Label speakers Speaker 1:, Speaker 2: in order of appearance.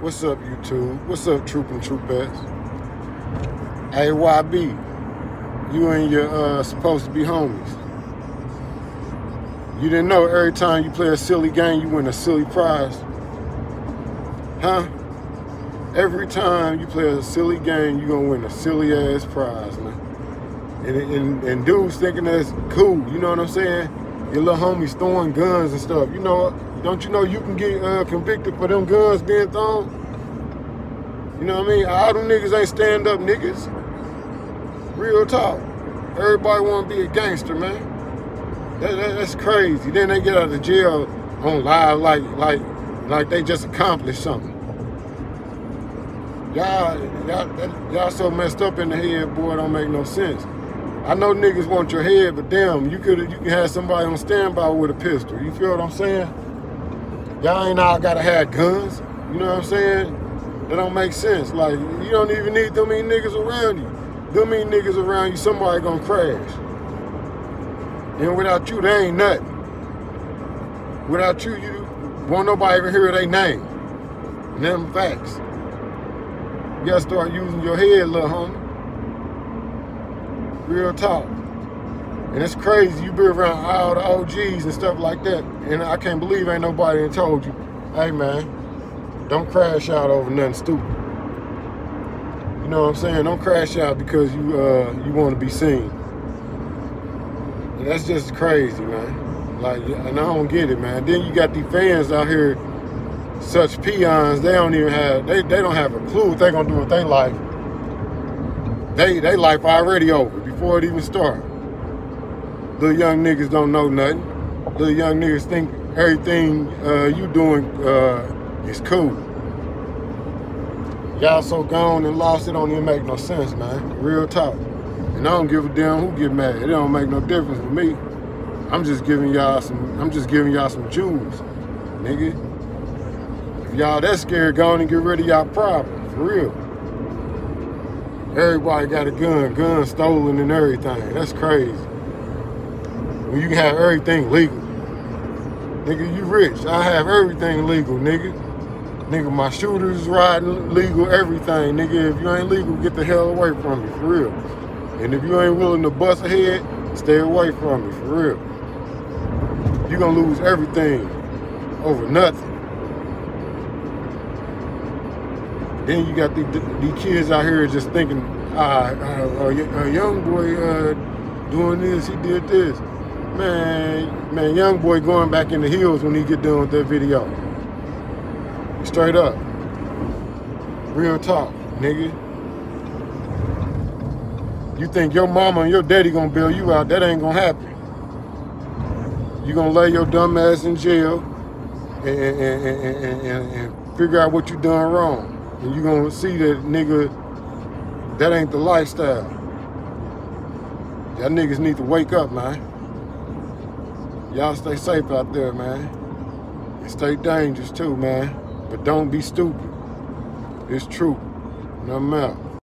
Speaker 1: What's up, YouTube? What's up, Troop and Troopettes? AYB, you and your uh, supposed to be homies. You didn't know every time you play a silly game, you win a silly prize? Huh? Every time you play a silly game, you're gonna win a silly ass prize, man. And, and, and dudes thinking that's cool, you know what I'm saying? Your little homies throwing guns and stuff. You know, don't you know you can get uh, convicted for them guns being thrown? You know what I mean? All them niggas ain't stand up niggas. Real talk. Everybody want to be a gangster, man. That, that, that's crazy. Then they get out of jail on live like like like they just accomplished something. Y'all y'all y'all so messed up in the head, boy, don't make no sense. I know niggas want your head, but damn, you could you can have somebody on standby with a pistol. You feel what I'm saying? Y'all ain't all gotta have guns. You know what I'm saying? That don't make sense. Like you don't even need them many niggas around you. Them many niggas around you, somebody gonna crash. And without you, they ain't nothing. Without you, you won't nobody even hear their name. Them facts. You gotta start using your head, little homie. Real talk. And it's crazy. You be around all the OGs and stuff like that. And I can't believe ain't nobody told you, hey man, don't crash out over nothing stupid. You know what I'm saying? Don't crash out because you uh, you want to be seen. And that's just crazy, man. Like, and I don't get it, man. Then you got these fans out here, such peons. They don't even have they they don't have a clue what they gonna do with their life. They they life already over before it even start. Little young niggas don't know nothing. Little young niggas think everything uh, you doing uh, is cool. Y'all so gone and lost, it don't even make no sense, man. Real talk. And I don't give a damn who get mad. It don't make no difference with me. I'm just giving y'all some, I'm just giving y'all some jewels, nigga. If y'all that scared, go on and get rid of y'all problem, for real. Everybody got a gun, gun stolen and everything. That's crazy. When you can have everything legal. Nigga, you rich. I have everything legal, nigga. Nigga, my shooters riding legal, everything. Nigga, if you ain't legal, get the hell away from me, for real. And if you ain't willing to bust ahead, stay away from me, for real. you gonna lose everything over nothing. Then you got these, these kids out here just thinking, ah, uh, a, YoungBoy uh, doing this, he did this. Man, man, YoungBoy going back in the hills when he get done with that video. Straight up. Real talk, nigga. You think your mama and your daddy gonna bail you out, that ain't gonna happen. You gonna lay your dumb ass in jail and, and, and, and figure out what you done wrong. And you're gonna see that nigga, that ain't the lifestyle. Y'all niggas need to wake up, man. Y'all stay safe out there, man. And stay dangerous too, man. But don't be stupid. It's true. And I'm.